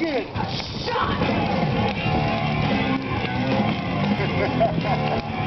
good. A shot!